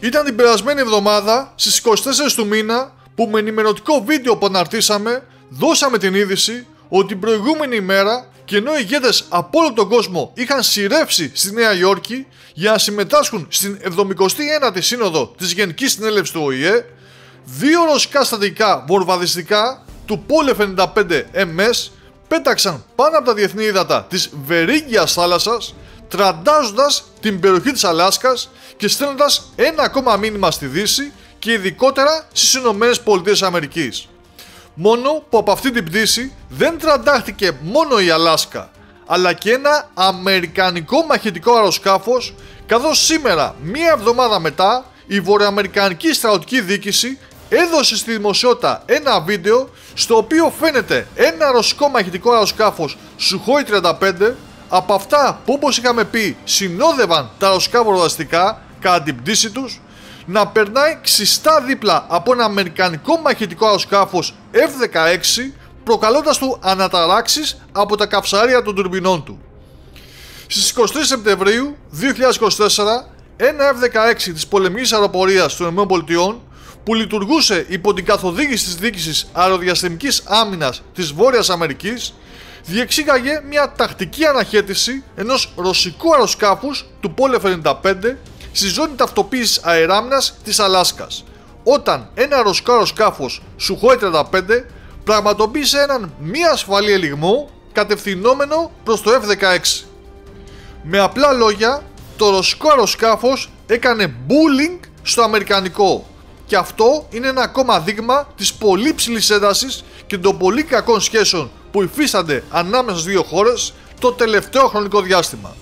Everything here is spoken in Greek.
Ήταν την περασμένη εβδομάδα στις 24 του μήνα που με ενημερωτικό βίντεο που αναρτήσαμε δώσαμε την είδηση ότι την προηγούμενη ημέρα και ενώ οι ηγέτες από όλο τον κόσμο είχαν σειρεύσει στη Νέα Υόρκη για να συμμετάσχουν στην 79η Σύνοδο της Γενικής Συνέλευσης του ΟΗΕ, δύο ρωσικά στατικά βορβαδιστικά του Πόλε 55 MS πέταξαν πάνω από τα διεθνή ύδατα της Βερίγγιας θάλασσας τραντάζοντας την περιοχή της Αλάσκας και στέλνοντας ένα ακόμα μήνυμα στη Δύση και ειδικότερα στις Ηνωμένες Πολιτείες Αμερικής. Μόνο που από αυτή την πτήση δεν τραντάχτηκε μόνο η Αλάσκα, αλλά και ένα αμερικανικό μαχητικό αεροσκάφος, καθώς σήμερα, μία εβδομάδα μετά, η βορειοαμερικανική στρατιωτική δίκηση έδωσε στη δημοσιότητα ένα βίντεο στο οποίο φαίνεται ένα ρωσικό μαχητικό αεροσκάφος Sukhoi 35 από αυτά που όπως είχαμε πει συνόδευαν τα ρωσικά βορειοδαστικά κατά την πτήση τους να περνάει ξιστά δίπλα από ένα αμερικανικό μαχητικό αεροσκάφος F-16 προκαλώντας του αναταράξεις από τα καυσάρια των τουρμπινών του. Στις 23 Σεπτεμβρίου 2024 ένα F-16 της πολεμικής αεροπορίας των ΗΠΑ που λειτουργούσε υπό την καθοδήγηση της διοίκησης αεροδιαστημικής άμυνας της Βόρειας Αμερικής διεξήγαγε μια τακτική αναχέτηση ενός ρωσικού αεροσκάφους του Πόλε 55 στη ζώνη ταυτοποίησης αεράμνας της Αλάσκας όταν ένα ρωσικό αεροσκάφος Sukhoi 35 πραγματοποίησε έναν μη ασφαλή ελιγμό κατευθυνόμενο προς το F-16. Με απλά λόγια, το ρωσικό αεροσκάφος έκανε bullying στο αμερικανικό και αυτό είναι ένα ακόμα δείγμα της πολύ ψηλής έντασης και των πολύ κακών σχέσεων που υφίστανται ανάμεσα στις δύο χώρες το τελευταίο χρονικό διάστημα.